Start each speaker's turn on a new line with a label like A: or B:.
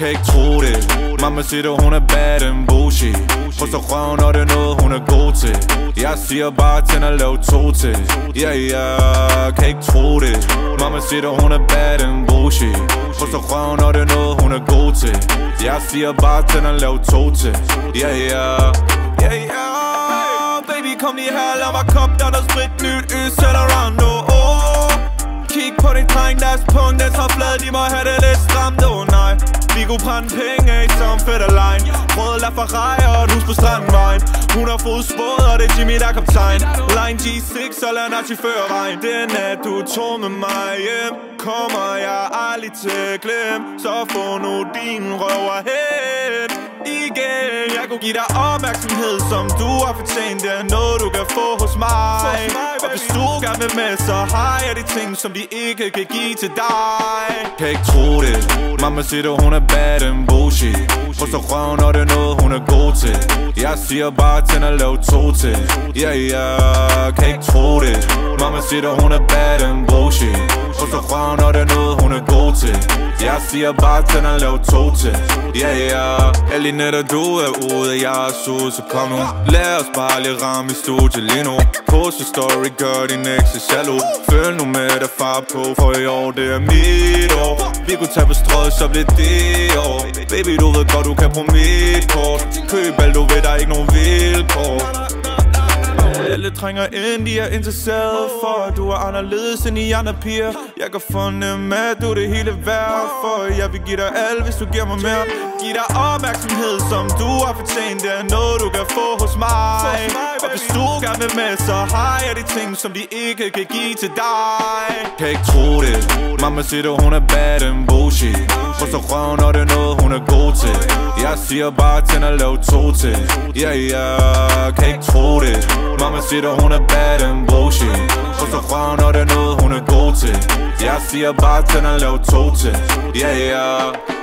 A: Kan ikke tro det. Mamma siger det, hun er bad and bougie. Bullshit så røven når det er noget hun er god til. Jeg siger bare til at lave to til. Ja yeah, ja yeah, Kan ikke tro det. Mamma siger det, hun er bad and bougie. Bullshit så røven når det er noget hun er god til. Jeg siger bare til at lave to til. Ja ja. Ja ja. Baby kom lige her. Lad mig kop der der sprit nyt Øs eller round oh, oh. Kig på din dreng, deres punkt, den så flad, de må have det lidt stramt, oh kunne brænde penge af som fedt line Rød La Ferrari og et hus på strandvejen. Hun har fået spået, og det er Jimmy, der er kaptajn. Line G6 og lad Nazi føre vejen Den nat, du tog med mig hjem. Kommer jeg aldrig til at glemme Så få nu din røver hen igen Jeg kunne give dig opmærksomhed, som du har fortjent. Det er noget, du kan få hos mig. Og hvis du gerne vil med, så har jeg de ting, som de ikke kan give til dig. Kan ikke tro det Mamma siger, hun er bad and bullshit. Så røven, når det er noget, hun er god til. Jeg siger bare, til at lave to til. Ja, yeah, ja, yeah, kan ikke tro det. Mamma siger, hun er bad and bullshit. Så røven, når det er noget, hun er god til. Jeg siger bare, til at lave to til. Ja, yeah, ja, yeah. alle nætter du er ude, jeg er suget, så kom nu. Lad os bare lige ramme i studiet lige nu. Post story, gør din ekse jaloux Følg nu med dig far på, for i år det er mit år. Vi kunne tage på strøget, så bliver det år. Baby, du ved godt, du kan på mit kort. Køb alt, du ved, der er ikke nogen vilkår. Alle trænger ind, de er interesseret For at du er anderledes end de andre piger. Jeg kan fornemme, at du er det hele værd For. Jeg vil give dig alt, hvis du giver mig mere. Giv dig opmærksomhed, som du har fortjent. Det er noget, du kan få hos mig. Og hvis du gerne vil med, så har jeg de ting, som de ikke kan give til dig. Kan ikke tro det. Mamma siger, det, hun er bad and bullshit For så røven, når det er noget, hun er god til. Jeg siger bare, til at lave to til. Ja, yeah, ja, yeah. kan ikke tro det. Mamma siger, det, hun er bad and bullshit For så røven, når det er noget, hun er god til. Jeg siger bare, til at lave to til. Ja, yeah, ja.